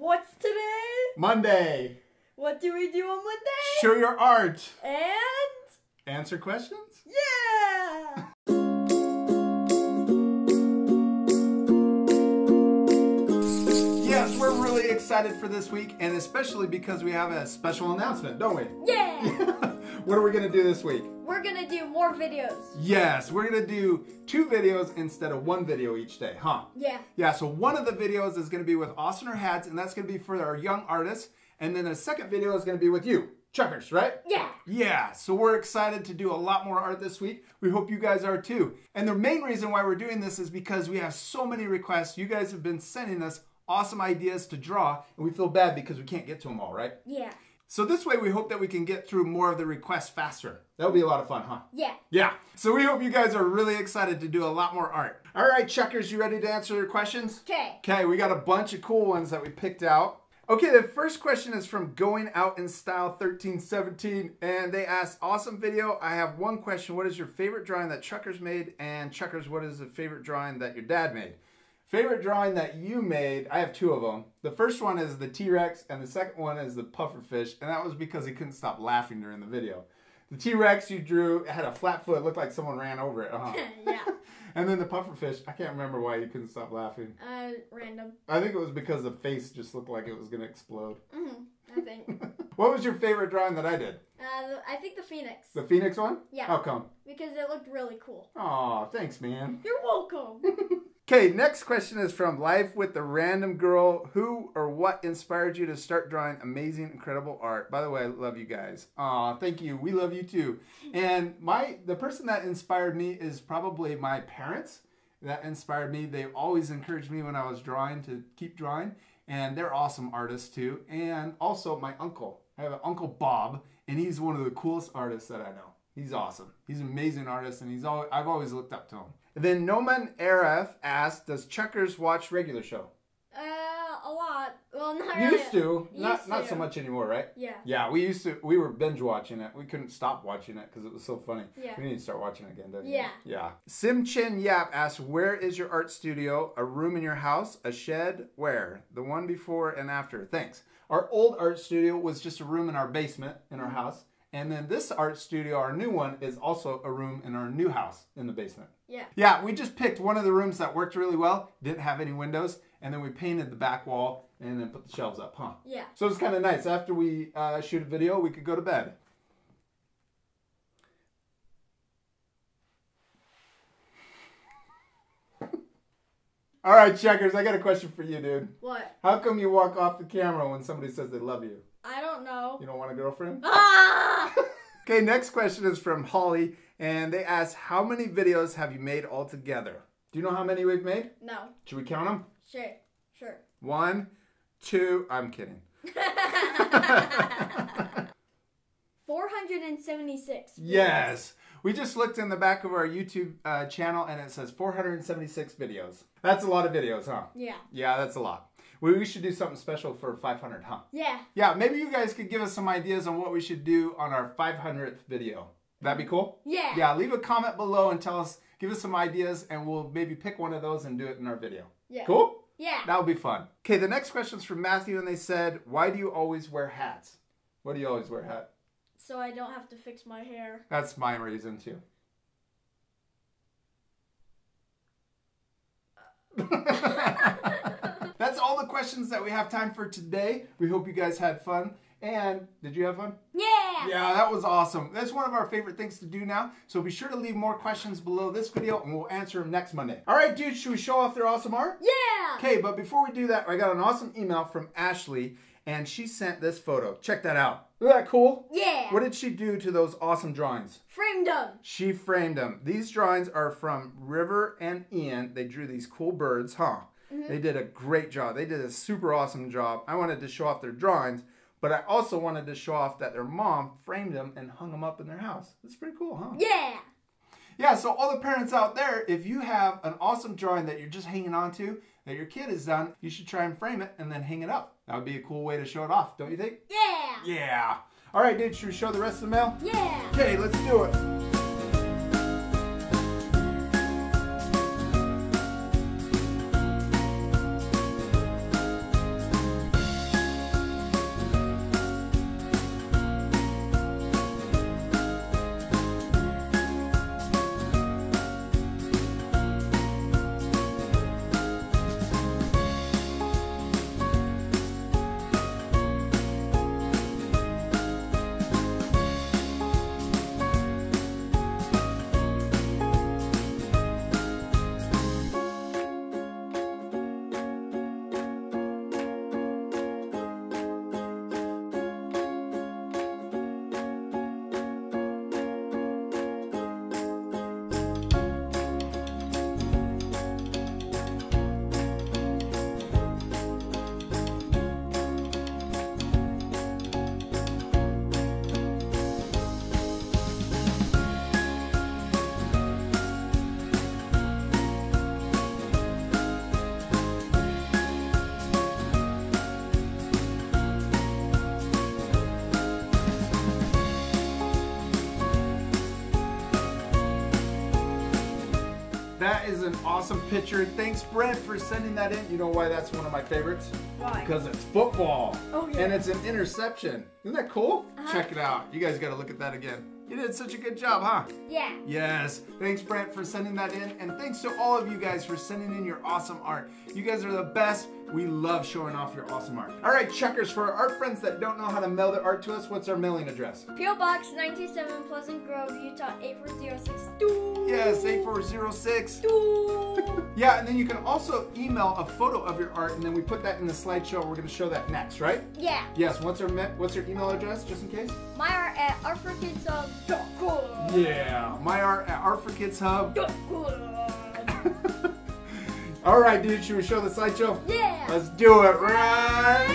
What's today? Monday. What do we do on Monday? Show your art. And Answer questions? yeah! Yes, we're really excited for this week, and especially because we have a special announcement, don't we? Yeah! what are we going to do this week? We're gonna do more videos. Yes, we're going to do two videos instead of one video each day, huh? Yeah. Yeah, so one of the videos is going to be with Austin or Hats, and that's going to be for our young artists. And then the second video is going to be with you, Chuckers, right? Yeah. Yeah, so we're excited to do a lot more art this week. We hope you guys are too. And the main reason why we're doing this is because we have so many requests. You guys have been sending us awesome ideas to draw, and we feel bad because we can't get to them all, right? Yeah. So this way we hope that we can get through more of the requests faster. That'll be a lot of fun, huh? Yeah. Yeah. So we hope you guys are really excited to do a lot more art. All right, Chuckers, you ready to answer your questions? Okay. Okay, we got a bunch of cool ones that we picked out. Okay, the first question is from Going Out in Style 1317, and they asked, Awesome video. I have one question. What is your favorite drawing that Chuckers made? And Chuckers, what is the favorite drawing that your dad made? Favorite drawing that you made, I have two of them. The first one is the T-Rex, and the second one is the pufferfish, and that was because he couldn't stop laughing during the video. The T-Rex you drew it had a flat foot, it looked like someone ran over it. huh? yeah. and then the pufferfish, I can't remember why you couldn't stop laughing. Uh, random. I think it was because the face just looked like it was going to explode. Mm-hmm, I think. what was your favorite drawing that I did? Uh, the- I think the phoenix. The Phoenix one? Yeah. How come? Because it looked really cool. Aw, thanks, man. You're welcome. Okay, next question is from Life with the Random Girl. Who or what inspired you to start drawing amazing, incredible art? By the way, I love you guys. Aw, thank you. We love you too. And my the person that inspired me is probably my parents. That inspired me. They've always encouraged me when I was drawing to keep drawing. And they're awesome artists too. And also my uncle. I have an uncle Bob, and he's one of the coolest artists that I know. He's awesome. He's an amazing artist, and he's all I've always looked up to him. And then Noman Aref asked, "Does Checkers watch regular show?" uh, a lot. Well, not Used to, not Used not to. so much anymore, right? Yeah. Yeah, we used to. We were binge watching it. We couldn't stop watching it because it was so funny. Yeah. We need to start watching it again, don't you? Yeah. Yeah. Sim Chin Yap asks, "Where is your art studio? A room in your house? A shed? Where? The one before and after? Thanks." Our old art studio was just a room in our basement in our house. And then this art studio, our new one, is also a room in our new house in the basement. Yeah. Yeah, we just picked one of the rooms that worked really well, didn't have any windows, and then we painted the back wall and then put the shelves up, huh? Yeah. So it's kind of nice. After we uh, shoot a video, we could go to bed. All right, checkers, I got a question for you, dude. What? How come you walk off the camera when somebody says they love you? I don't know. You don't want a girlfriend? Ah! Okay, next question is from Holly, and they ask, How many videos have you made altogether? Do you know how many we've made? no. Should we count them? Sure. Sure. One, two, I'm kidding. 476. Yes. We just looked in the back of our YouTube uh, channel and it says 476 videos. That's a lot of videos, huh? Yeah. Yeah, that's a lot. We, we should do something special for 500, huh? Yeah. Yeah, maybe you guys could give us some ideas on what we should do on our 500th video. That'd be cool? Yeah. Yeah, leave a comment below and tell us, give us some ideas, and we'll maybe pick one of those and do it in our video. Yeah. Cool? Yeah. That would be fun. Okay, the next question's from Matthew, and they said, Why do you always wear hats? Why do you always wear hat? So I don't have to fix my hair. That's my reason too. That's all the questions that we have time for today. We hope you guys had fun. And did you have fun? Yeah. Yeah, that was awesome. That's one of our favorite things to do now. So be sure to leave more questions below this video and we'll answer them next Monday. All right, dude, should we show off their awesome art? Yeah. Okay, but before we do that, I got an awesome email from Ashley and she sent this photo. Check that out. Isn't that cool? Yeah. What did she do to those awesome drawings? Framed them. She framed them. These drawings are from River and Ian. They drew these cool birds, huh? Mm-hmm. They did a great job. They did a super awesome job. I wanted to show off their drawings, but I also wanted to show off that their mom framed them and hung them up in their house. That's pretty cool, huh? Yeah. Yeah, so all the parents out there, if you have an awesome drawing that you're just hanging on to, that your kid has done, you should try and frame it and then hang it up. That would be a cool way to show it off, don't you think? Yeah. Yeah. All right, dude, should we show the rest of the mail? Yeah. Okay, let's do it. Is an awesome picture. Thanks, Brent, for sending that in. You know why that's one of my favorites? Why? Because it's football. Oh, yeah. And it's an interception. Isn't that cool? Uh-huh. Check it out. You guys got to look at that again. You did such a good job, huh? Yeah. Yes. Thanks, Brent, for sending that in. And thanks to all of you guys for sending in your awesome art. You guys are the best. We love showing off your awesome art. All right, checkers, for our art friends that don't know how to mail their art to us, what's our mailing address? P.O. Box 97 Pleasant Grove, Utah 8406. Yes, 8406. Yeah, and then you can also email a photo of your art, and then we put that in the slideshow. We're going to show that next, right? Yeah. Yes. What's our what's your email address, just in case? My art at artforkidshub.com. Yeah, my art at Art for Kids Hub. .com. All right, dude. Should we show the slideshow? Yeah. Let's do it, right?